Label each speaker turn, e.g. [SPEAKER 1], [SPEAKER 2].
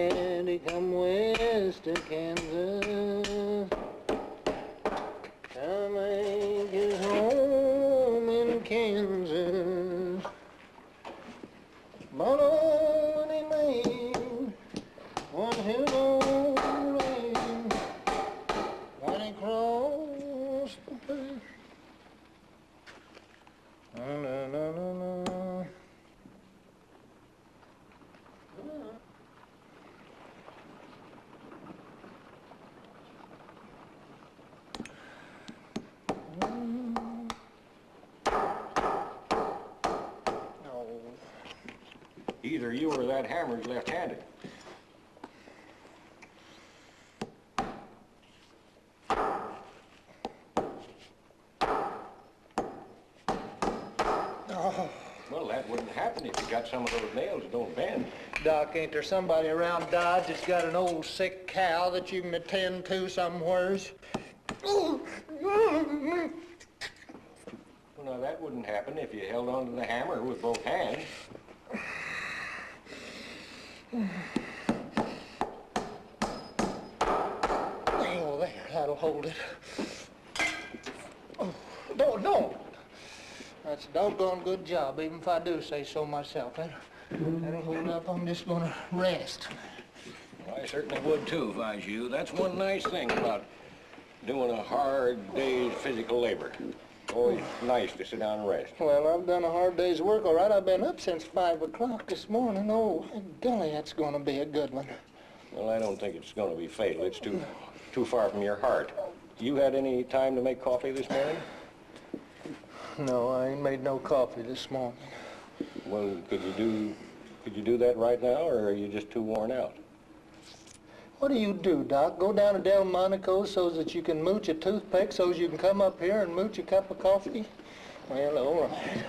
[SPEAKER 1] Daddy come west to Kansas to make his home in Kansas.
[SPEAKER 2] Either you or that hammer's left-handed.
[SPEAKER 1] Oh.
[SPEAKER 2] Well, that wouldn't happen if you got some of those nails that don't bend.
[SPEAKER 1] Doc, ain't there somebody around Dodge that's got an old sick cow that you can attend to somewheres?
[SPEAKER 2] Well, now, that wouldn't happen if you held onto the hammer with both hands.
[SPEAKER 1] Oh, that'll hold it. Oh, no, no. That's a doggone good job, even if I do say so myself. That, that'll hold up. I'm just gonna rest.
[SPEAKER 2] Well, I certainly would too if I was you. That's one nice thing about doing a hard day's physical labor. Always nice to sit down and rest.
[SPEAKER 1] Well, I've done a hard day's work, all right. I've been up since 5 o'clock this morning. Oh, golly, that's gonna be a good one.
[SPEAKER 2] Well, I don't think it's going to be fatal. It's too too far from your heart. You had any time to make coffee this morning?
[SPEAKER 1] No, I ain't made no coffee this morning.
[SPEAKER 2] Well, could you do could you do that right now, or are you just too worn out?
[SPEAKER 1] What do you do, Doc? Go down to Delmonico's so that you can mooch a toothpick so you can come up here and mooch a cup of coffee? Well, all right.